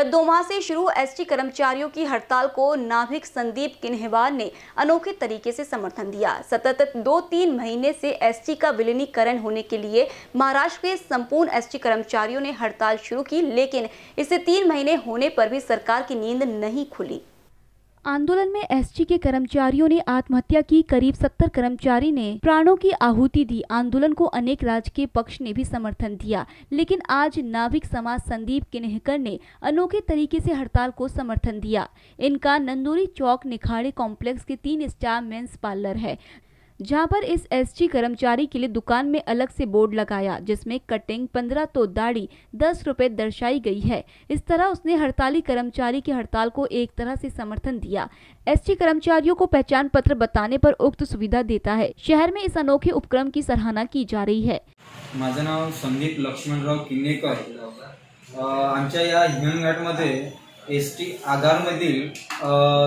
गत दो माह से शुरू एसटी कर्मचारियों की हड़ताल को नाभिक संदीप किन्हेवार ने अनोखे तरीके से समर्थन दिया। सतत दो तीन महीने से एसटी का विलीनीकरण होने के लिए महाराष्ट्र के संपूर्ण एसटी कर्मचारियों ने हड़ताल शुरू की, लेकिन इसे तीन महीने होने पर भी सरकार की नींद नहीं खुली। आंदोलन में एसटी के कर्मचारियों ने आत्महत्या की। करीब 70 कर्मचारी ने प्राणों की आहुति दी। आंदोलन को अनेक राजकीय पक्ष ने भी समर्थन दिया। लेकिन आज नाविक समाज संदीप किन्हकर ने अनोखे तरीके से हड़ताल को समर्थन दिया। इनका नंदूरी चौक निखाड़े कॉम्प्लेक्स के तीन स्टार मेंस पार्लर है। जहाँ पर इस एसटी कर्मचारी के लिए दुकान में अलग से बोर्ड लगाया जिसमें कटिंग पंद्रह तो दाढ़ी दस रुपए दर्शाई गई है। इस तरह उसने हड़ताली कर्मचारी की हड़ताल को एक तरह से समर्थन दिया। एसटी कर्मचारियों को पहचान पत्र बताने पर उक्त सुविधा देता है। शहर में इस अनोखे उपक्रम की सराहना की जा रही है। माझं संदीप लक्ष्मणराव किन्नेकर. अ, आमच्या या हिंगणघाटमध्ये एस टी आधारमधील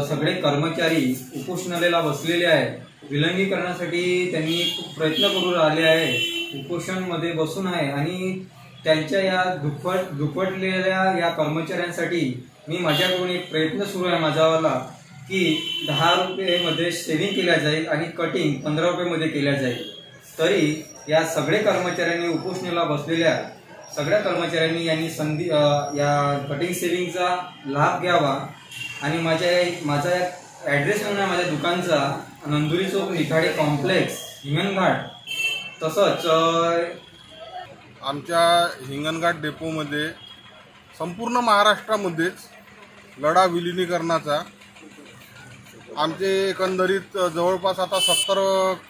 सगळे कर्मचारी उपोषणाला बसलेले आहेत. विलंगीकरणासाठी त्यांनी खूप प्रयत्न करू राहिले आहे. उपोषणमध्ये बसून आहे. आणि त्यांच्या या दुप्पट दुखवटलेल्या या कर्मचाऱ्यांसाठी मी माझ्याकडून एक प्रयत्न सुरू आहे माझावाला की दहा रुपयेमध्ये शेविंग केल्या जाईल आणि कटिंग पंधरा रुपयेमध्ये केल्या जाईल. तरी या सगळे कर्मचाऱ्यांनी उपोषणेला बसलेल्या सगळ्या कर्मचाऱ्यांनी यांनी संधी या कटिंग सेविंगचा लाभ घ्यावा. आणि माझ्या माझा ॲड्रेस म्हणून आहे माझ्या दुकानचा नंदुरी चौक निखाडे कॉम्प्लेक्स हिंगणघाट. तसंच आमच्या हिंगणघाट डेपोमध्ये संपूर्ण महाराष्ट्रामध्येच लढा विलिनीकरणाचा आमचे एकंदरीत जवळपास आता सत्तर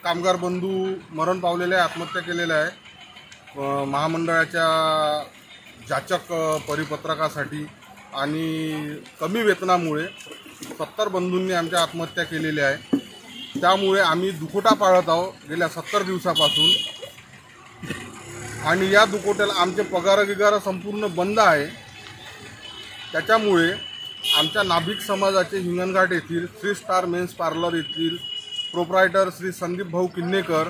कामगार बंधू मरण पावलेले आहे आत्महत्या केलेल्या आहे. महामंडळाच्या जाचक परिपत्रकासाठी आणि कमी वेतनामुळे सत्तर बंधूंनी आमच्या आत्महत्या केलेल्या आहे. त्यामुळे आम्ही दुखोटा पाळत आहोत गेल्या सत्तर दिवसापासून. आणि या दुकोट्याला आमचे पगार गिगार संपूर्ण बंद आहे. त्याच्यामुळे आमच्या नाभिक समाजाचे हिंगणघाट येथील थ्री स्टार मेन्स पार्लर येथील प्रोप्रायटर श्री संदीप भाऊ किन्नेकर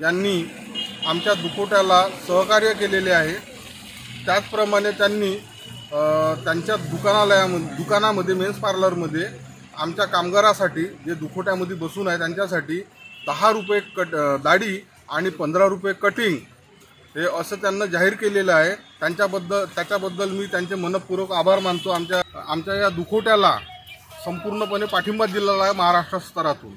यांनी आमच्या दुकोट्याला सहकार्य केलेले आहे. त्याचप्रमाणे त्यांनी त्यांच्या दुकानालयामध्ये दुकानामध्ये मेन्स पार्लरमध्ये आमच्या कामगारासाठी जे दुखोट्यामध्ये बसून आहे त्यांच्यासाठी दहा रुपये कट दाढी आणि पंधरा रुपये कटिंग हे असं त्यांना जाहीर केलेलं आहे. त्यांच्याबद्दल त्याच्याबद्दल मी त्यांचे मनपूर्वक आभार मानतो. आमच्या आमच्या या दुखोट्याला संपूर्णपणे पाठिंबा दिलेला आहे महाराष्ट्र स्तरातून.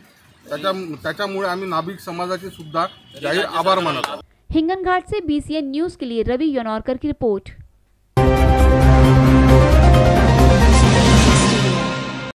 त्याच्या त्याच्यामुळे आम्ही नाभिक समाजाचे सुद्धा जाहीर आभार मानत. आहोत. हिंगनघाट से बीसीएन न्यूज के लिए रवि योनौरकर की रिपोर्ट.